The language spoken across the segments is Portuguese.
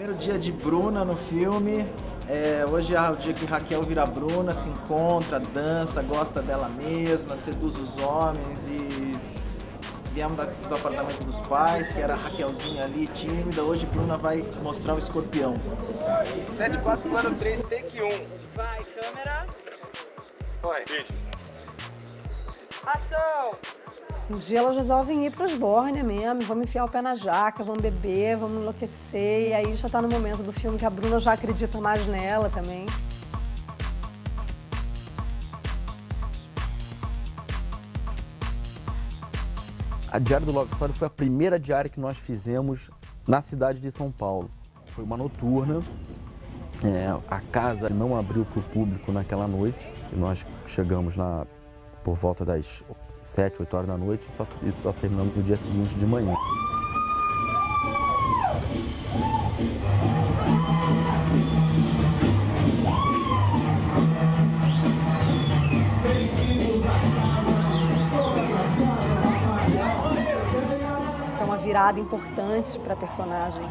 Primeiro dia de Bruna no filme. É, hoje é o dia que Raquel vira Bruna, se encontra, dança, gosta dela mesma, seduz os homens e viemos da, do apartamento dos pais, que era a Raquelzinha ali, tímida. Hoje Bruna vai mostrar o escorpião. 74 plano 3, take 1. Vai, câmera. Vai. Ação! Um dia elas resolvem ir para as Bórnia mesmo, vamos enfiar o pé na jaca, vamos beber, vamos enlouquecer. E aí já está no momento do filme que a Bruna já acredita mais nela também. A Diário do Love Story foi a primeira diária que nós fizemos na cidade de São Paulo. Foi uma noturna. É, a casa não abriu para o público naquela noite. E nós chegamos lá por volta das 7, 8 horas da noite e só, só terminamos no dia seguinte de manhã. É uma virada importante para a personagem,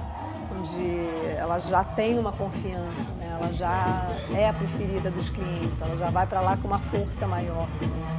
onde ela já tem uma confiança, né? ela já é a preferida dos clientes, ela já vai para lá com uma força maior. Né?